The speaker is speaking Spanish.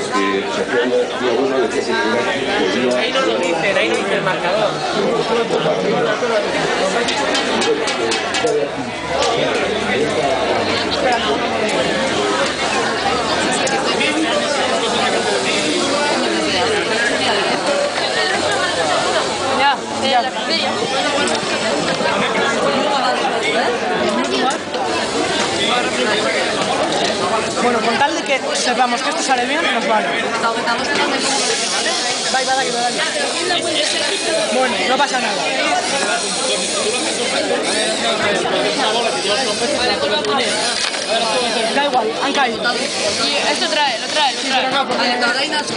porque se hacía el día bueno decía que el día Ahí no lo dicen, ahí no dice el marcador. Ya, ya. Bueno, con tal de que sepamos que esto sale bien, nos vale. Vai, vai, vai, vai. Bueno, no pasa nada. Da igual, han caído. Esto trae, lo trae, lo trae.